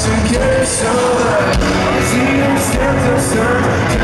That's why my you and carry so.